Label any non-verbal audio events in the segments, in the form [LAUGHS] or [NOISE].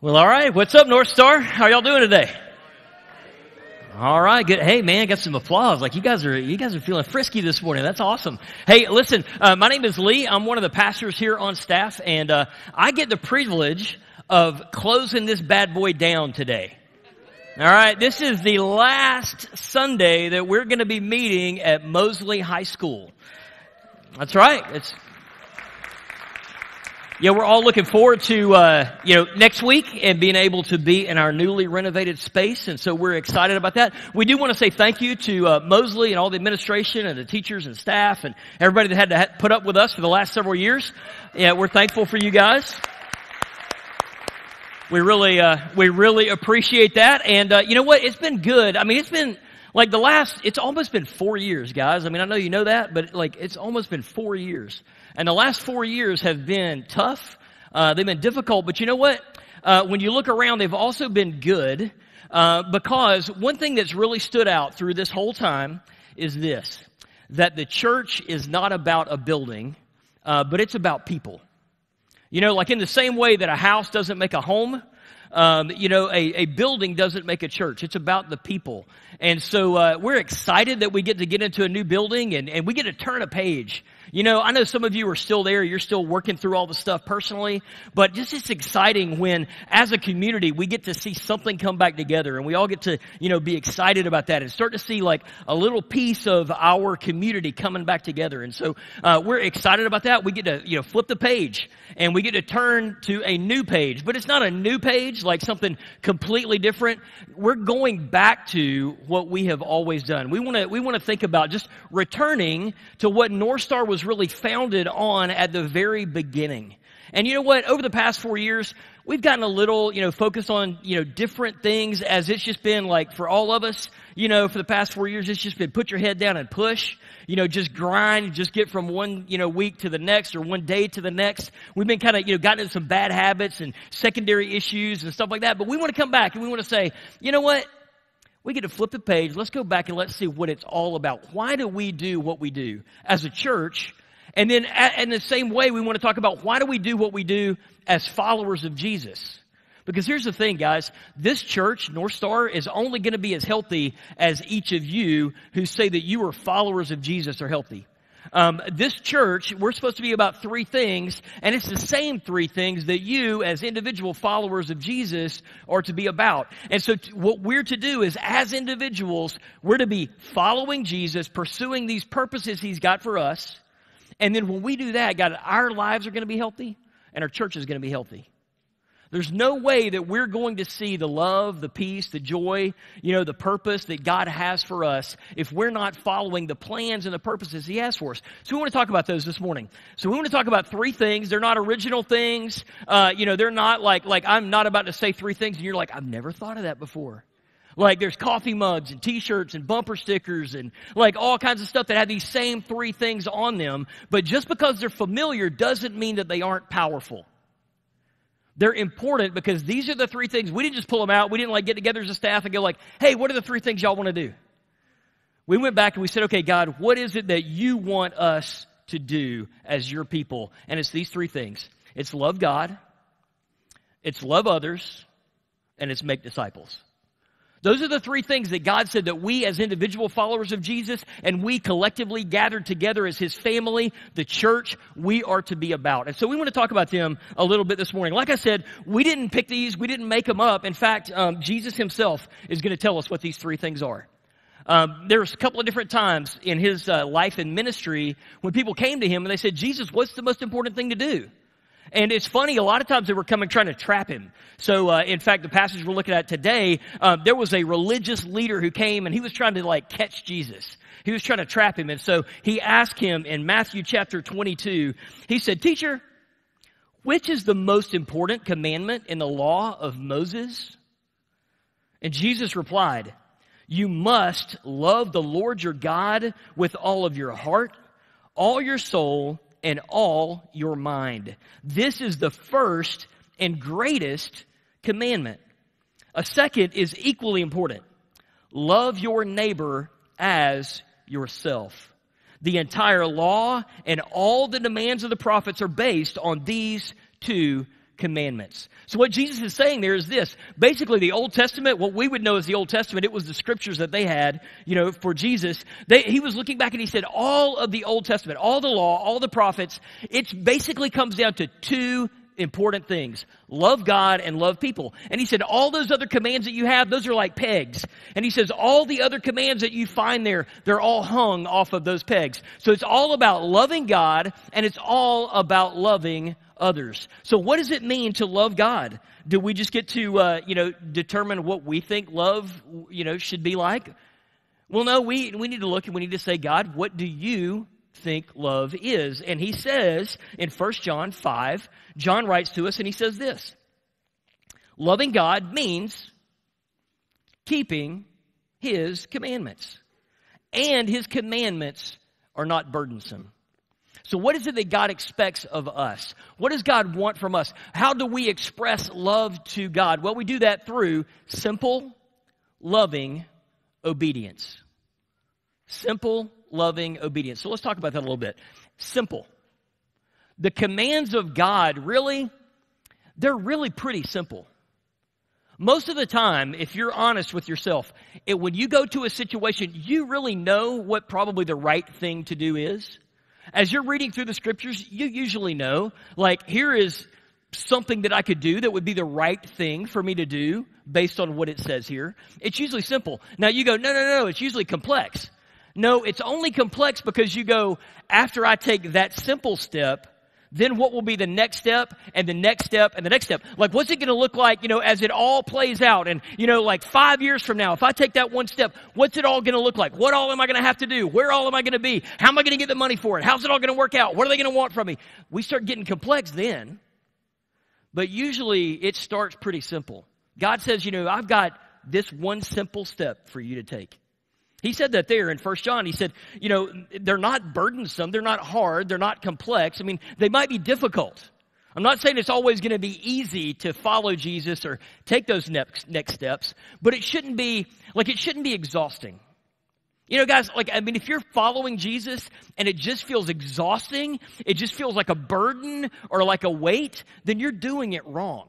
Well, all right. What's up, North Star? How y'all doing today? All right, good. Hey, man, got some applause. Like you guys are, you guys are feeling frisky this morning. That's awesome. Hey, listen, uh, my name is Lee. I'm one of the pastors here on staff, and uh, I get the privilege of closing this bad boy down today. All right, this is the last Sunday that we're going to be meeting at Mosley High School. That's right. It's yeah, we're all looking forward to uh, you know next week and being able to be in our newly renovated space, and so we're excited about that. We do want to say thank you to uh, Mosley and all the administration and the teachers and staff and everybody that had to ha- put up with us for the last several years. Yeah, we're thankful for you guys. We really uh, we really appreciate that, and uh, you know what? It's been good. I mean, it's been like the last. It's almost been four years, guys. I mean, I know you know that, but like it's almost been four years and the last four years have been tough. Uh, they've been difficult, but you know what? Uh, when you look around, they've also been good uh, because one thing that's really stood out through this whole time is this that the church is not about a building, uh, but it's about people. You know, like in the same way that a house doesn't make a home, um, you know, a, a building doesn't make a church. It's about the people. And so uh, we're excited that we get to get into a new building and, and we get to turn a page you know, I know some of you are still there. You're still working through all the stuff personally, but just it's exciting when, as a community, we get to see something come back together, and we all get to, you know, be excited about that and start to see like a little piece of our community coming back together. And so uh, we're excited about that. We get to, you know, flip the page and we get to turn to a new page, but it's not a new page like something completely different. We're going back to what we have always done. We want to we want to think about just returning to what North Star was was really founded on at the very beginning. And you know what? Over the past four years, we've gotten a little, you know, focused on, you know, different things as it's just been like for all of us, you know, for the past four years, it's just been put your head down and push, you know, just grind, just get from one, you know, week to the next or one day to the next. We've been kind of, you know, gotten into some bad habits and secondary issues and stuff like that. But we want to come back and we want to say, you know what? We get to flip the page. Let's go back and let's see what it's all about. Why do we do what we do as a church? And then, in the same way, we want to talk about why do we do what we do as followers of Jesus? Because here's the thing, guys. This church, North Star, is only going to be as healthy as each of you who say that you are followers of Jesus are healthy. Um, this church, we're supposed to be about three things, and it's the same three things that you, as individual followers of Jesus, are to be about. And so, t- what we're to do is, as individuals, we're to be following Jesus, pursuing these purposes He's got for us. And then when we do that, God, our lives are going to be healthy, and our church is going to be healthy. There's no way that we're going to see the love, the peace, the joy, you know, the purpose that God has for us if we're not following the plans and the purposes He has for us. So we want to talk about those this morning. So we want to talk about three things. They're not original things. Uh, you know, they're not like like I'm not about to say three things and you're like I've never thought of that before. Like there's coffee mugs and t-shirts and bumper stickers and like all kinds of stuff that have these same three things on them. But just because they're familiar doesn't mean that they aren't powerful. They're important because these are the three things. We didn't just pull them out. We didn't like get together as a staff and go like, hey, what are the three things y'all want to do? We went back and we said, okay, God, what is it that you want us to do as your people? And it's these three things. It's love God, it's love others, and it's make disciples. Those are the three things that God said that we as individual followers of Jesus and we collectively gathered together as His family, the church, we are to be about. And so we want to talk about them a little bit this morning. Like I said, we didn't pick these, we didn't make them up. In fact, um, Jesus Himself is going to tell us what these three things are. Um, there's a couple of different times in His uh, life and ministry when people came to Him and they said, Jesus, what's the most important thing to do? And it's funny, a lot of times they were coming trying to trap him. So, uh, in fact, the passage we're looking at today, uh, there was a religious leader who came and he was trying to like catch Jesus. He was trying to trap him. And so he asked him in Matthew chapter 22, he said, Teacher, which is the most important commandment in the law of Moses? And Jesus replied, You must love the Lord your God with all of your heart, all your soul, and all your mind. This is the first and greatest commandment. A second is equally important. Love your neighbor as yourself. The entire law and all the demands of the prophets are based on these two commandments. So what Jesus is saying there is this. Basically, the Old Testament, what we would know as the Old Testament, it was the scriptures that they had, you know, for Jesus. They, he was looking back and he said, all of the Old Testament, all the law, all the prophets, it basically comes down to two important things love God and love people. And he said, all those other commands that you have, those are like pegs. And he says, all the other commands that you find there, they're all hung off of those pegs. So it's all about loving God and it's all about loving others. So what does it mean to love God? Do we just get to, uh, you know, determine what we think love, you know, should be like? Well, no, we, we need to look and we need to say, God, what do you think love is? And he says in 1 John 5, John writes to us and he says this Loving God means keeping his commandments. And his commandments are not burdensome. So, what is it that God expects of us? What does God want from us? How do we express love to God? Well, we do that through simple, loving obedience. Simple, loving obedience. So, let's talk about that a little bit. Simple. The commands of God, really, they're really pretty simple. Most of the time, if you're honest with yourself, it, when you go to a situation, you really know what probably the right thing to do is. As you're reading through the scriptures, you usually know, like, here is something that I could do that would be the right thing for me to do based on what it says here. It's usually simple. Now you go, no, no, no, it's usually complex. No, it's only complex because you go, after I take that simple step, then what will be the next step and the next step and the next step? Like, what's it going to look like, you know, as it all plays out? And, you know, like five years from now, if I take that one step, what's it all going to look like? What all am I going to have to do? Where all am I going to be? How am I going to get the money for it? How's it all going to work out? What are they going to want from me? We start getting complex then. But usually it starts pretty simple. God says, you know, I've got this one simple step for you to take. He said that there in First John. He said, you know, they're not burdensome, they're not hard, they're not complex. I mean, they might be difficult. I'm not saying it's always going to be easy to follow Jesus or take those next, next steps, but it shouldn't be, like, it shouldn't be exhausting. You know, guys, like, I mean, if you're following Jesus and it just feels exhausting, it just feels like a burden or like a weight, then you're doing it wrong.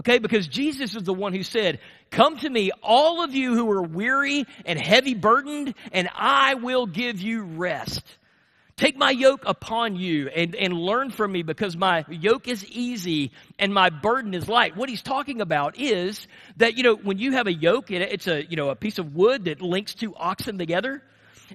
Okay, because Jesus is the one who said, Come to me, all of you who are weary and heavy burdened, and I will give you rest. Take my yoke upon you and, and learn from me because my yoke is easy and my burden is light. What he's talking about is that, you know, when you have a yoke, it's a, you know, a piece of wood that links two oxen together.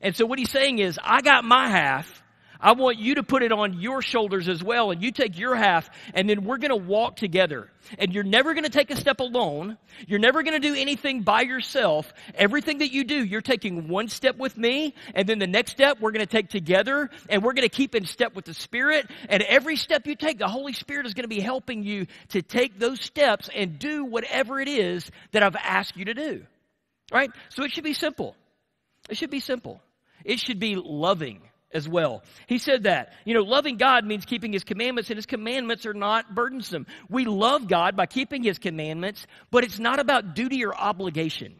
And so what he's saying is, I got my half I want you to put it on your shoulders as well, and you take your half, and then we're going to walk together. And you're never going to take a step alone. You're never going to do anything by yourself. Everything that you do, you're taking one step with me, and then the next step we're going to take together, and we're going to keep in step with the Spirit. And every step you take, the Holy Spirit is going to be helping you to take those steps and do whatever it is that I've asked you to do. Right? So it should be simple. It should be simple. It should be loving as well. He said that. You know, loving God means keeping His commandments, and His commandments are not burdensome. We love God by keeping His commandments, but it's not about duty or obligation.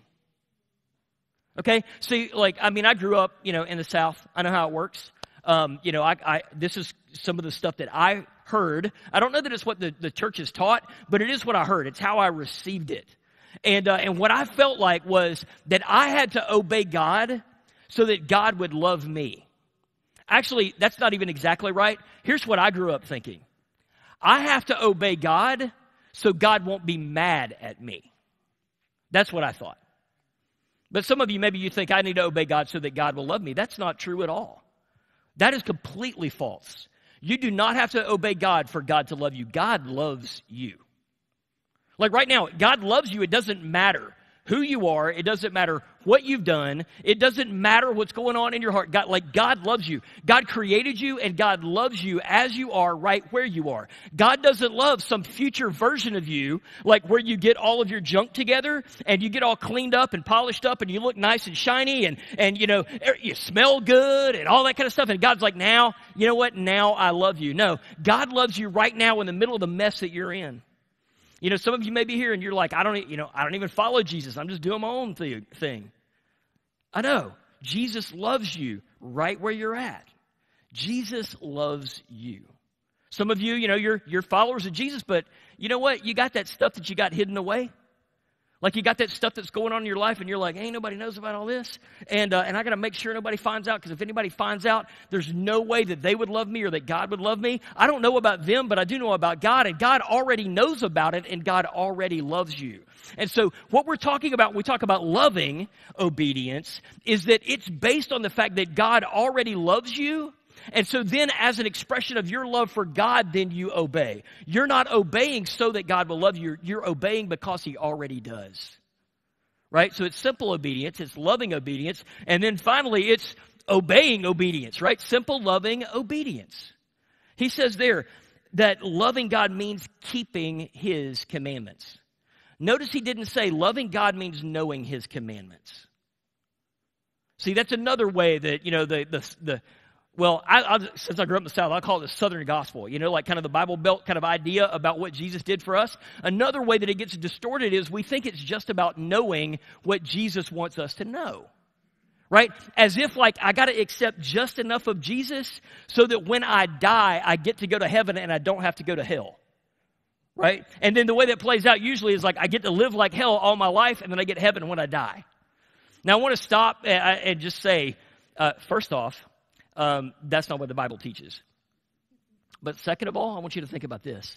Okay? See, like, I mean, I grew up, you know, in the South. I know how it works. Um, you know, I, I, this is some of the stuff that I heard. I don't know that it's what the, the church has taught, but it is what I heard. It's how I received it. And, uh, and what I felt like was that I had to obey God so that God would love me. Actually, that's not even exactly right. Here's what I grew up thinking I have to obey God so God won't be mad at me. That's what I thought. But some of you, maybe you think I need to obey God so that God will love me. That's not true at all. That is completely false. You do not have to obey God for God to love you. God loves you. Like right now, God loves you. It doesn't matter who you are. It doesn't matter what you've done. It doesn't matter what's going on in your heart. God, like God loves you. God created you and God loves you as you are right where you are. God doesn't love some future version of you, like where you get all of your junk together and you get all cleaned up and polished up and you look nice and shiny and, and you know, er, you smell good and all that kind of stuff. And God's like, now, you know what? Now I love you. No, God loves you right now in the middle of the mess that you're in. You know, some of you may be here and you're like, I don't, you know, I don't even follow Jesus. I'm just doing my own thing. I know. Jesus loves you right where you're at. Jesus loves you. Some of you, you know, you're, you're followers of Jesus, but you know what? You got that stuff that you got hidden away. Like you got that stuff that's going on in your life, and you're like, "Ain't nobody knows about all this," and uh, and I got to make sure nobody finds out because if anybody finds out, there's no way that they would love me or that God would love me. I don't know about them, but I do know about God, and God already knows about it, and God already loves you. And so, what we're talking about when we talk about loving obedience is that it's based on the fact that God already loves you and so then, as an expression of your love for God, then you obey. You're not obeying so that God will love you, you're obeying because He already does. Right? So it's simple obedience, it's loving obedience, and then finally, it's obeying obedience, right? Simple, loving obedience. He says there that loving God means keeping His commandments. Notice he didn't say loving God means knowing His commandments. See, that's another way that, you know, the, the, the well, I, I, since I grew up in the South, I call it the Southern gospel, you know, like kind of the Bible Belt kind of idea about what Jesus did for us. Another way that it gets distorted is we think it's just about knowing what Jesus wants us to know. Right? As if like I got to accept just enough of Jesus so that when I die, I get to go to heaven and I don't have to go to hell. Right? And then the way that plays out usually is like I get to live like hell all my life and then I get heaven when I die. Now I want to stop and just say, uh, first off, um, that's not what the Bible teaches. But second of all, I want you to think about this.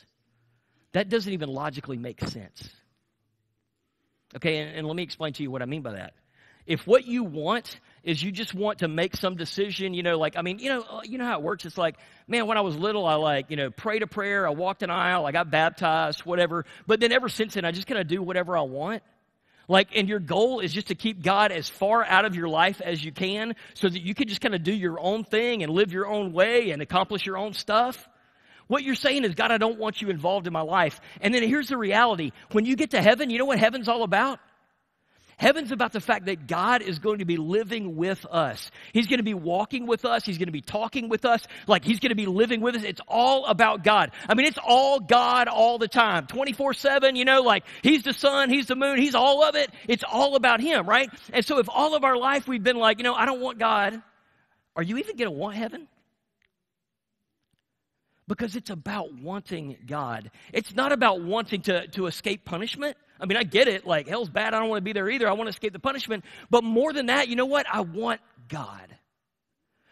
That doesn't even logically make sense. Okay, and, and let me explain to you what I mean by that. If what you want is you just want to make some decision, you know, like, I mean, you know, uh, you know how it works. It's like, man, when I was little, I like, you know, prayed a prayer, I walked an aisle, I got baptized, whatever. But then ever since then, I just kind of do whatever I want. Like, and your goal is just to keep God as far out of your life as you can so that you can just kind of do your own thing and live your own way and accomplish your own stuff. What you're saying is, God, I don't want you involved in my life. And then here's the reality. When you get to heaven, you know what heaven's all about? Heaven's about the fact that God is going to be living with us. He's going to be walking with us. He's going to be talking with us. Like He's going to be living with us. It's all about God. I mean, it's all God all the time. 24 7, you know, like He's the sun, He's the moon, He's all of it. It's all about Him, right? And so if all of our life we've been like, you know, I don't want God, are you even going to want heaven? Because it's about wanting God. It's not about wanting to, to escape punishment. I mean, I get it. Like, hell's bad. I don't want to be there either. I want to escape the punishment. But more than that, you know what? I want God.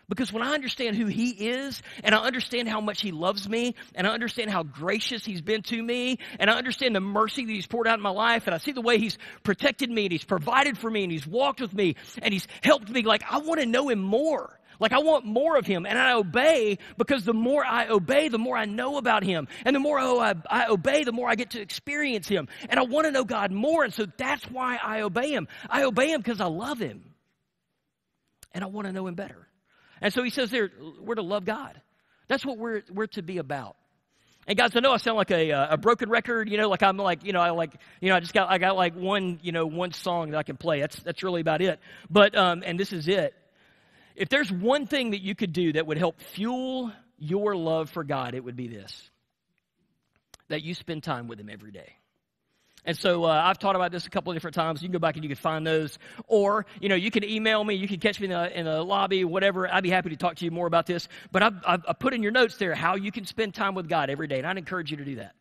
Because when I understand who He is, and I understand how much He loves me, and I understand how gracious He's been to me, and I understand the mercy that He's poured out in my life, and I see the way He's protected me, and He's provided for me, and He's walked with me, and He's helped me, like, I want to know Him more. Like I want more of him and I obey because the more I obey, the more I know about him. And the more I, I obey, the more I get to experience him. And I want to know God more. And so that's why I obey him. I obey him because I love him. And I want to know him better. And so he says there, we're to love God. That's what we're, we're to be about. And guys, I know I sound like a, uh, a broken record, you know, like I'm like, you know, I like, you know, I just got, I got like one, you know, one song that I can play. That's, that's really about it. But, um, and this is it. If there's one thing that you could do that would help fuel your love for God, it would be this that you spend time with Him every day. And so uh, I've taught about this a couple of different times. You can go back and you can find those. Or, you know, you can email me. You can catch me in the, in the lobby, whatever. I'd be happy to talk to you more about this. But I've, I've, I've put in your notes there how you can spend time with God every day. And I'd encourage you to do that.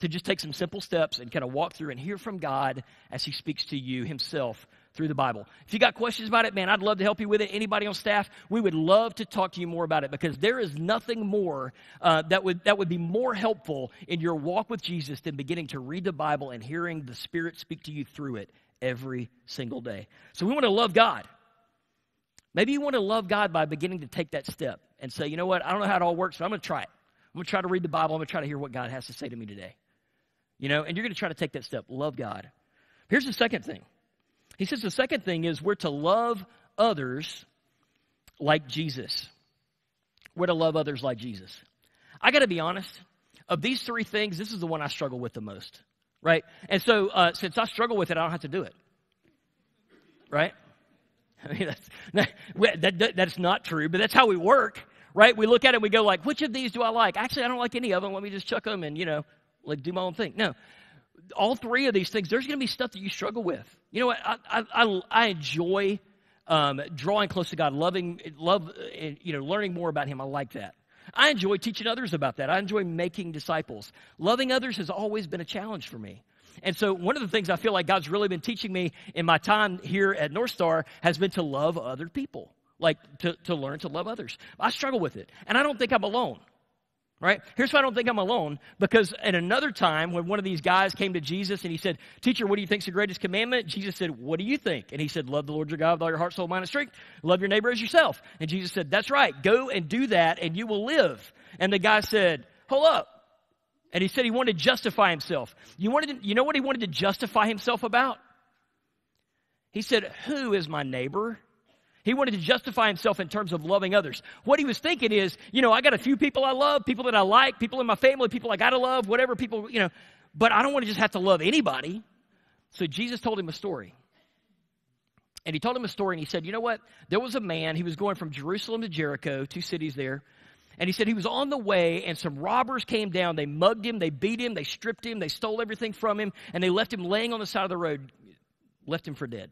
To just take some simple steps and kind of walk through and hear from God as He speaks to you Himself through the Bible. If you got questions about it, man, I'd love to help you with it. Anybody on staff, we would love to talk to you more about it because there is nothing more uh, that would that would be more helpful in your walk with Jesus than beginning to read the Bible and hearing the Spirit speak to you through it every single day. So we want to love God. Maybe you want to love God by beginning to take that step and say, you know what, I don't know how it all works, but I'm going to try it. I'm going to try to read the Bible. I'm going to try to hear what God has to say to me today. You know, and you're going to try to take that step. Love God. Here's the second thing he says the second thing is we're to love others like Jesus. We're to love others like Jesus. I got to be honest, of these three things, this is the one I struggle with the most, right? And so, uh, since I struggle with it, I don't have to do it, right? [LAUGHS] I mean, that's, that, that, that's not true, but that's how we work, right? We look at it and we go like, which of these do I like? Actually, I don't like any of them. Let me just chuck them and, you know, like do my own thing. No, all three of these things, there's going to be stuff that you struggle with. You know what? I, I, I enjoy um, drawing close to God, loving, love, you know, learning more about Him. I like that. I enjoy teaching others about that. I enjoy making disciples. Loving others has always been a challenge for me. And so, one of the things I feel like God's really been teaching me in my time here at North Star has been to love other people, like to, to learn to love others. I struggle with it, and I don't think I'm alone. Right? Here's why I don't think I'm alone. Because at another time, when one of these guys came to Jesus and he said, Teacher, what do you think's the greatest commandment? Jesus said, What do you think? And he said, Love the Lord your God with all your heart, soul, mind, and strength. Love your neighbor as yourself. And Jesus said, That's right. Go and do that, and you will live. And the guy said, Hold up. And he said he wanted to justify himself. You, wanted to, you know what he wanted to justify himself about? He said, Who is my neighbor? He wanted to justify himself in terms of loving others. What he was thinking is, you know, I got a few people I love, people that I like, people in my family, people I got to love, whatever people, you know, but I don't want to just have to love anybody. So Jesus told him a story. And he told him a story and he said, you know what? There was a man, he was going from Jerusalem to Jericho, two cities there. And he said he was on the way, and some robbers came down. They mugged him, they beat him, they stripped him, they stole everything from him, and they left him laying on the side of the road, left him for dead.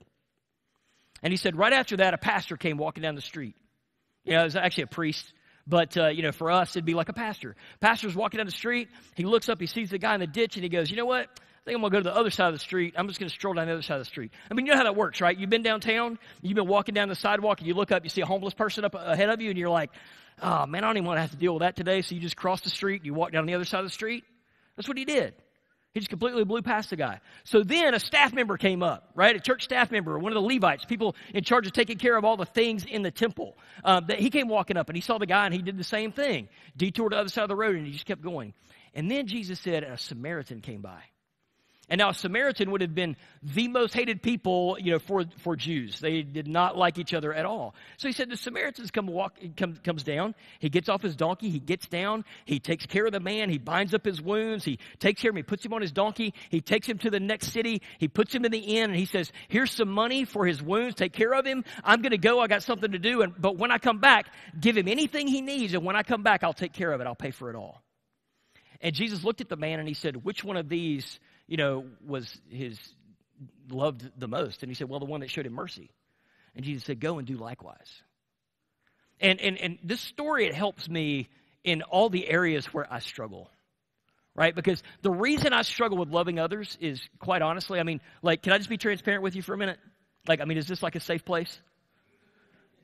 And he said, right after that, a pastor came walking down the street. You know, it was actually a priest, but, uh, you know, for us, it'd be like a pastor. Pastor's walking down the street. He looks up, he sees the guy in the ditch, and he goes, you know what? I think I'm going to go to the other side of the street. I'm just going to stroll down the other side of the street. I mean, you know how that works, right? You've been downtown, you've been walking down the sidewalk, and you look up, you see a homeless person up ahead of you, and you're like, oh, man, I don't even want to have to deal with that today. So you just cross the street, you walk down the other side of the street. That's what he did. He just completely blew past the guy. So then a staff member came up, right? A church staff member, one of the Levites, people in charge of taking care of all the things in the temple. Um, that he came walking up and he saw the guy and he did the same thing. Detoured to the other side of the road and he just kept going. And then Jesus said, a Samaritan came by. And now a Samaritan would have been the most hated people, you know, for, for Jews. They did not like each other at all. So he said the Samaritans come walk come, comes down. He gets off his donkey, he gets down, he takes care of the man, he binds up his wounds, he takes care of him, he puts him on his donkey, he takes him to the next city, he puts him in the inn, and he says, Here's some money for his wounds, take care of him. I'm gonna go, I got something to do, and but when I come back, give him anything he needs, and when I come back, I'll take care of it, I'll pay for it all. And Jesus looked at the man and he said, Which one of these you know, was his loved the most? And he said, Well, the one that showed him mercy. And Jesus said, Go and do likewise. And and and this story it helps me in all the areas where I struggle. Right? Because the reason I struggle with loving others is quite honestly, I mean, like, can I just be transparent with you for a minute? Like, I mean, is this like a safe place?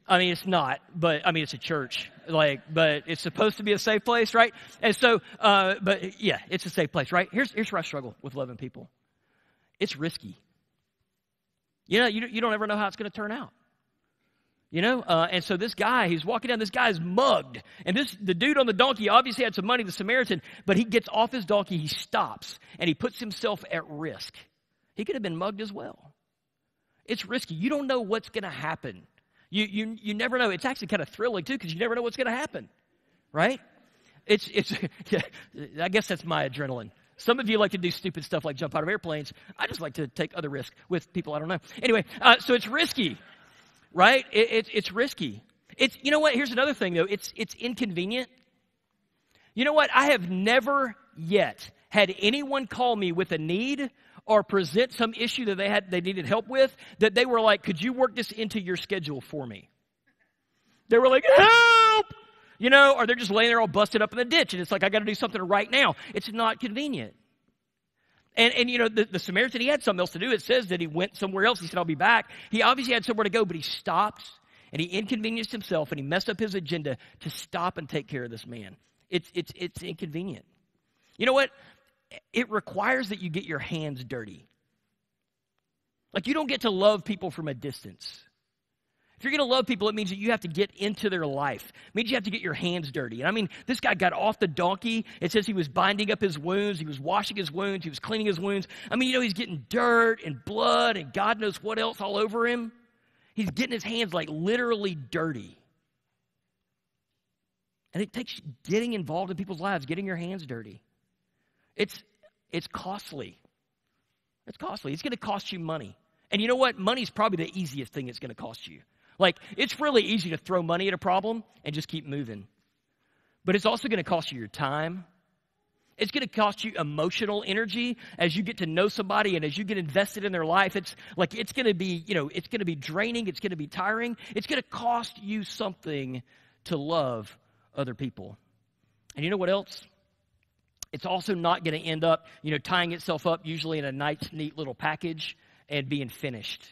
I mean, it's not, but I mean, it's a church, like, but it's supposed to be a safe place, right? And so, uh, but yeah, it's a safe place, right? Here's, here's where I struggle with loving people it's risky. You know, you, you don't ever know how it's going to turn out. You know, uh, and so this guy, he's walking down, this guy's mugged. And this, the dude on the donkey obviously had some money, the Samaritan, but he gets off his donkey, he stops, and he puts himself at risk. He could have been mugged as well. It's risky. You don't know what's going to happen. You, you, you never know. It's actually kind of thrilling too because you never know what's going to happen, right? It's, it's, [LAUGHS] I guess that's my adrenaline. Some of you like to do stupid stuff like jump out of airplanes. I just like to take other risks with people I don't know. Anyway, uh, so it's risky, right? It, it, it's risky. It's, you know what? Here's another thing though. It's, it's inconvenient. You know what? I have never yet had anyone call me with a need or present some issue that they had they needed help with that they were like, "Could you work this into your schedule for me?" They were like, "Help!" You know, or they're just laying there all busted up in the ditch, and it's like, "I got to do something right now." It's not convenient. And, and you know, the, the Samaritan, he had something else to do. It says that he went somewhere else. He said, I'll be back. He obviously had somewhere to go, but he stopped and he inconvenienced himself and he messed up his agenda to stop and take care of this man. It's, it's, it's inconvenient. You know what? It requires that you get your hands dirty. Like you don't get to love people from a distance. If you're going to love people, it means that you have to get into their life. It means you have to get your hands dirty. And I mean, this guy got off the donkey. It says he was binding up his wounds. He was washing his wounds. He was cleaning his wounds. I mean, you know, he's getting dirt and blood and God knows what else all over him. He's getting his hands like literally dirty. And it takes getting involved in people's lives, getting your hands dirty. It's, it's costly. It's costly. It's going to cost you money. And you know what? Money's probably the easiest thing it's going to cost you. Like, it's really easy to throw money at a problem and just keep moving. But it's also going to cost you your time. It's going to cost you emotional energy as you get to know somebody and as you get invested in their life. It's like it's going to be, you know, it's going to be draining. It's going to be tiring. It's going to cost you something to love other people. And you know what else? It's also not going to end up, you know, tying itself up usually in a nice, neat little package and being finished.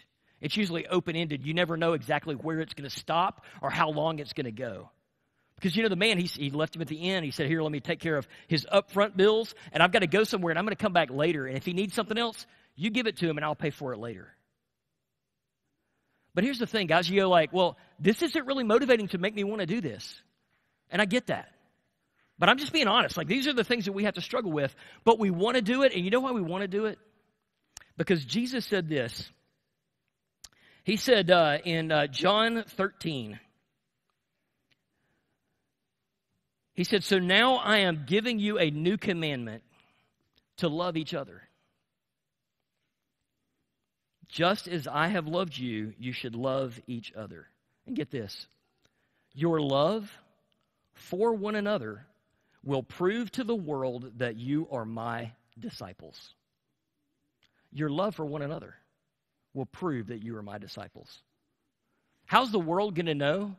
It's usually open ended. You never know exactly where it's going to stop or how long it's going to go. Because, you know, the man, he, he left him at the end. He said, Here, let me take care of his upfront bills, and I've got to go somewhere, and I'm going to come back later. And if he needs something else, you give it to him, and I'll pay for it later. But here's the thing, guys. You go, like, well, this isn't really motivating to make me want to do this. And I get that. But I'm just being honest. Like, these are the things that we have to struggle with, but we want to do it. And you know why we want to do it? Because Jesus said this. He said uh, in uh, John 13, He said, So now I am giving you a new commandment to love each other. Just as I have loved you, you should love each other. And get this your love for one another will prove to the world that you are my disciples. Your love for one another will prove that you are my disciples. How's the world going to know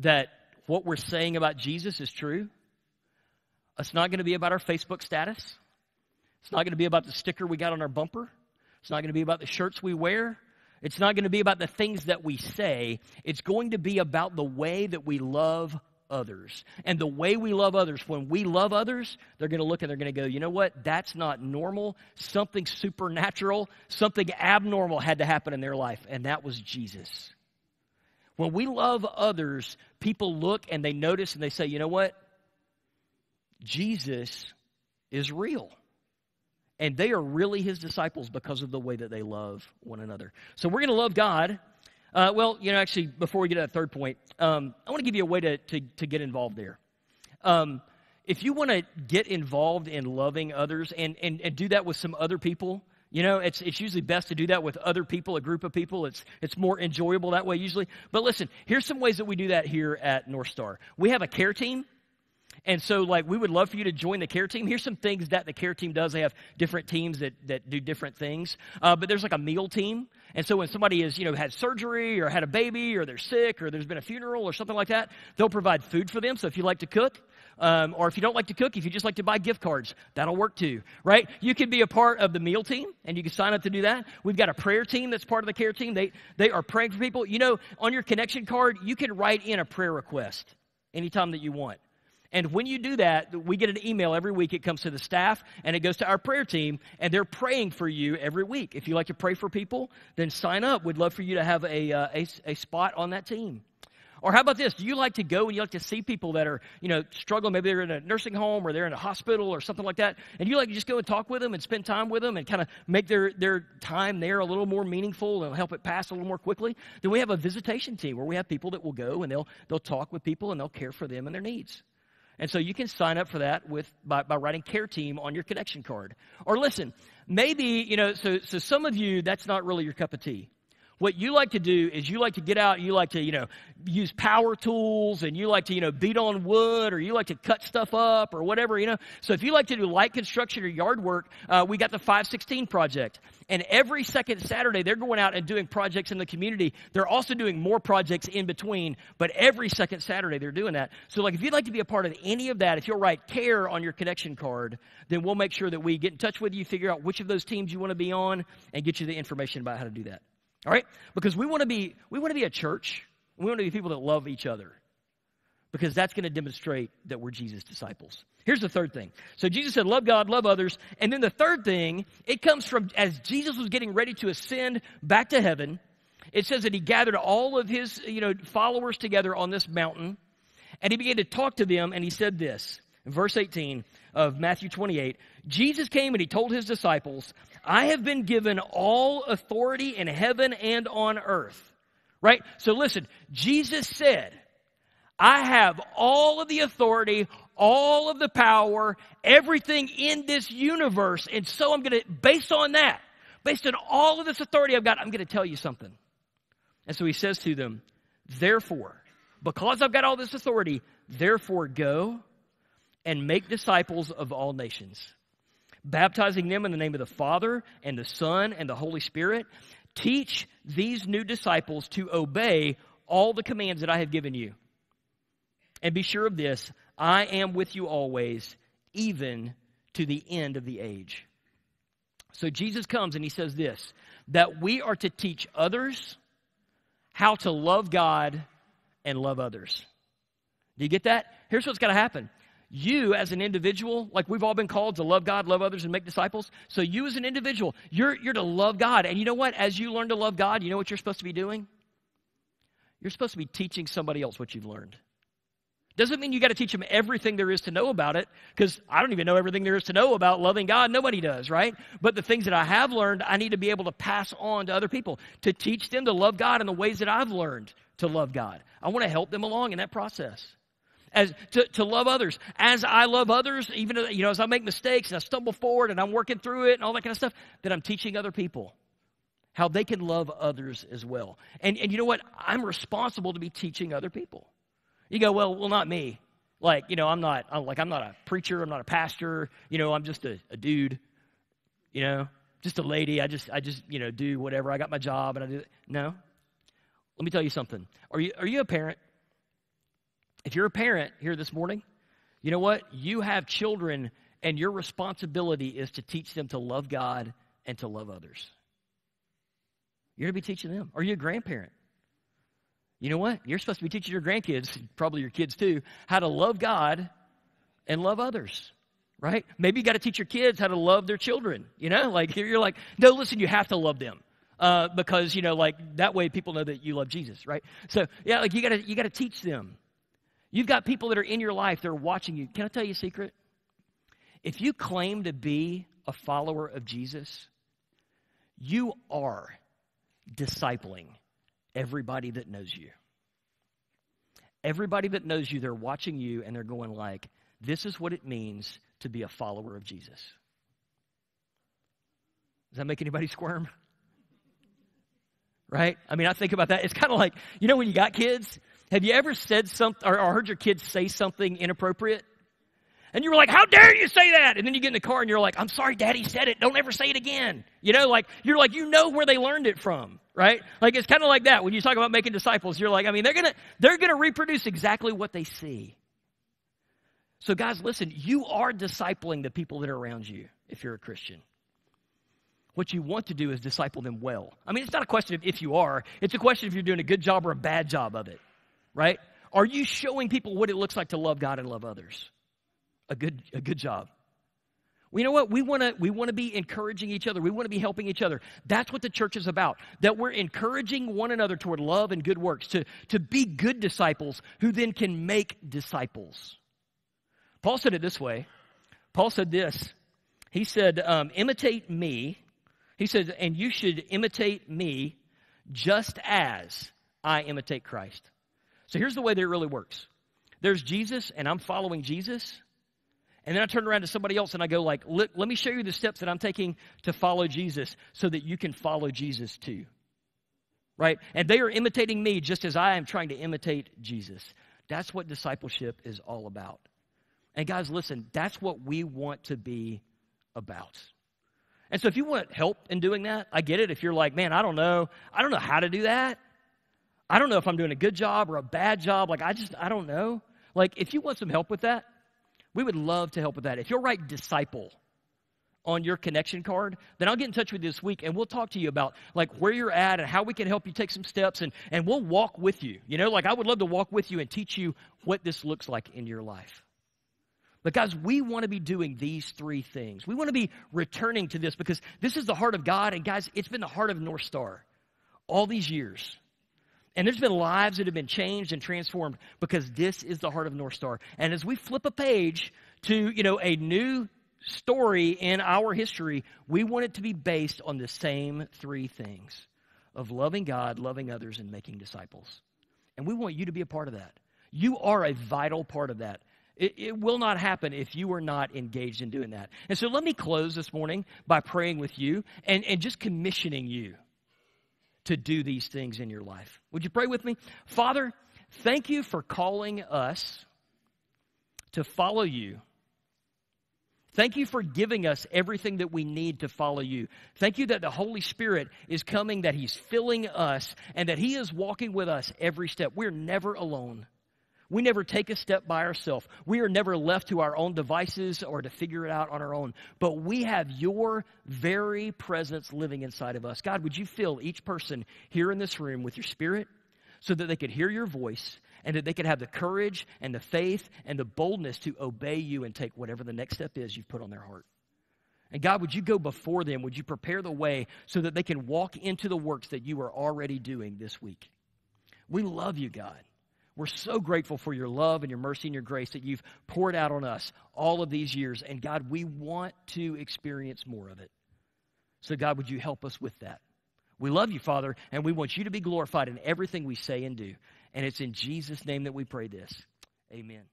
that what we're saying about Jesus is true? It's not going to be about our Facebook status. It's not going to be about the sticker we got on our bumper. It's not going to be about the shirts we wear. It's not going to be about the things that we say. It's going to be about the way that we love others. And the way we love others, when we love others, they're going to look and they're going to go, you know what? That's not normal. Something supernatural, something abnormal had to happen in their life, and that was Jesus. When we love others, people look and they notice and they say, you know what? Jesus is real. And they are really his disciples because of the way that they love one another. So we're going to love God. Uh, well, you know, actually, before we get to that third point, um, I want to give you a way to, to, to get involved there. Um, if you want to get involved in loving others and, and, and do that with some other people, you know, it's, it's usually best to do that with other people, a group of people. It's, it's more enjoyable that way usually. But listen, here's some ways that we do that here at North Star. We have a care team. And so, like, we would love for you to join the care team. Here's some things that the care team does. They have different teams that, that do different things. Uh, but there's like a meal team. And so when somebody has, you know, had surgery or had a baby or they're sick or there's been a funeral or something like that, they'll provide food for them. So if you like to cook, um, or if you don't like to cook, if you just like to buy gift cards, that'll work too, right? You can be a part of the meal team and you can sign up to do that. We've got a prayer team that's part of the care team. They, they are praying for people. You know, on your connection card, you can write in a prayer request anytime that you want. And when you do that, we get an email every week. It comes to the staff and it goes to our prayer team, and they're praying for you every week. If you like to pray for people, then sign up. We'd love for you to have a, uh, a, a spot on that team. Or how about this? Do you like to go and you like to see people that are, you know, struggling? Maybe they're in a nursing home or they're in a hospital or something like that. And you like to just go and talk with them and spend time with them and kind of make their, their time there a little more meaningful and help it pass a little more quickly. Then we have a visitation team where we have people that will go and they'll, they'll talk with people and they'll care for them and their needs. And so you can sign up for that with by, by writing care team on your connection card. Or listen, maybe, you know, so so some of you that's not really your cup of tea. What you like to do is you like to get out, you like to, you know, use power tools and you like to, you know, beat on wood or you like to cut stuff up or whatever, you know. So if you like to do light construction or yard work, uh, we got the 516 project. And every second Saturday, they're going out and doing projects in the community. They're also doing more projects in between, but every second Saturday, they're doing that. So, like, if you'd like to be a part of any of that, if you'll write care on your connection card, then we'll make sure that we get in touch with you, figure out which of those teams you want to be on, and get you the information about how to do that. All right? Because we want to be we want to be a church. We want to be people that love each other. Because that's going to demonstrate that we're Jesus disciples. Here's the third thing. So Jesus said, love God, love others. And then the third thing, it comes from as Jesus was getting ready to ascend back to heaven, it says that he gathered all of his, you know, followers together on this mountain, and he began to talk to them, and he said this in verse 18 of Matthew 28. Jesus came and he told his disciples, I have been given all authority in heaven and on earth. Right? So listen, Jesus said, I have all of the authority, all of the power, everything in this universe. And so I'm going to, based on that, based on all of this authority I've got, I'm going to tell you something. And so he says to them, Therefore, because I've got all this authority, therefore go and make disciples of all nations baptizing them in the name of the Father and the Son and the Holy Spirit. Teach these new disciples to obey all the commands that I have given you. And be sure of this I am with you always, even to the end of the age. So Jesus comes and he says this that we are to teach others how to love God and love others. Do you get that? Here's what's got to happen. You, as an individual, like we've all been called to love God, love others, and make disciples. So, you, as an individual, you're, you're to love God. And you know what? As you learn to love God, you know what you're supposed to be doing? You're supposed to be teaching somebody else what you've learned. Doesn't mean you got to teach them everything there is to know about it, because I don't even know everything there is to know about loving God. Nobody does, right? But the things that I have learned, I need to be able to pass on to other people, to teach them to love God in the ways that I've learned to love God. I want to help them along in that process. As to, to love others. As I love others, even you know, as I make mistakes and I stumble forward and I'm working through it and all that kind of stuff, that I'm teaching other people how they can love others as well. And and you know what? I'm responsible to be teaching other people. You go, well, well, not me. Like, you know, I'm not, I'm like, I'm not a preacher. I'm not a pastor. You know, I'm just a, a dude. You know, just a lady. I just, I just, you know, do whatever. I got my job and I do. No. Let me tell you something. Are you, are you a parent? If you're a parent here this morning, you know what? You have children, and your responsibility is to teach them to love God and to love others. You're to be teaching them. Are you a grandparent? You know what? You're supposed to be teaching your grandkids, probably your kids too, how to love God and love others, right? Maybe you got to teach your kids how to love their children, you know? Like, you're like, no, listen, you have to love them. Uh, because you know, like that way, people know that you love Jesus, right? So, yeah, like you gotta you gotta teach them. You've got people that are in your life; they're watching you. Can I tell you a secret? If you claim to be a follower of Jesus, you are discipling everybody that knows you. Everybody that knows you, they're watching you and they're going like, this is what it means to be a follower of Jesus. Does that make anybody squirm? Right? I mean, I think about that. It's kind of like, you know, when you got kids, have you ever said something or, heard your kids say something inappropriate? And you were like, how dare you say that? And then you get in the car and you're like, I'm sorry, daddy said it. Don't ever say it again. You know, like, you're like, you know where they learned it from, right? Like, it's kind of like that. When you talk about making disciples, you're like, I mean, they're going to, they're going to reproduce exactly what they see. So, guys, listen, you are discipling the people that are around you if you're a Christian. What you want to do is disciple them well. I mean, it's not a question of if you are, it's a question if you're doing a good job or a bad job of it, right? Are you showing people what it looks like to love God and love others? a good, a good job. Well, you know what? We want to we want to be encouraging each other. We want to be helping each other. That's what the church is about. That we're encouraging one another toward love and good works to, to be good disciples who then can make disciples. Paul said it this way. Paul said this. He said, um, imitate me. He said, and you should imitate me just as I imitate Christ. So here's the way that it really works. There's Jesus, and I'm following Jesus. And then I turn around to somebody else and I go like, let, let me show you the steps that I'm taking to follow Jesus so that you can follow Jesus too. Right? And they are imitating me just as I am trying to imitate Jesus. That's what discipleship is all about. And guys, listen, that's what we want to be about. And so if you want help in doing that, I get it. If you're like, man, I don't know, I don't know how to do that. I don't know if I'm doing a good job or a bad job. Like, I just, I don't know. Like, if you want some help with that, we would love to help with that. If you'll write disciple on your connection card, then I'll get in touch with you this week and we'll talk to you about like where you're at and how we can help you take some steps and, and we'll walk with you. You know, like I would love to walk with you and teach you what this looks like in your life. But guys, we want to be doing these three things. We want to be returning to this because this is the heart of God. And guys, it's been the heart of North Star all these years. And there's been lives that have been changed and transformed because this is the heart of North Star. And as we flip a page to, you know, a new story in our history, we want it to be based on the same three things of loving God, loving others, and making disciples. And we want you to be a part of that. You are a vital part of that. It, it, will not happen if you are not engaged in doing that. And so let me close this morning by praying with you and, and just commissioning you to do these things in your life. Would you pray with me? Father, thank you for calling us to follow you. Thank you for giving us everything that we need to follow you. Thank you that the Holy Spirit is coming, that He's filling us, and that He is walking with us every step. We're never alone. We never take a step by ourselves. We are never left to our own devices or to figure it out on our own. But we have your very presence living inside of us. God, would you fill each person here in this room with your spirit so that they could hear your voice and that they could have the courage and the faith and the boldness to obey you and take whatever the next step is you've put on their heart. And God, would you go before them? Would you prepare the way so that they can walk into the works that you are already doing this week? We love you, God. We're so grateful for your love and your mercy and your grace that you've poured out on us all of these years. And God, we want to experience more of it. So, God, would you help us with that? We love you, Father, and we want you to be glorified in everything we say and do. And it's in Jesus' name that we pray this. Amen.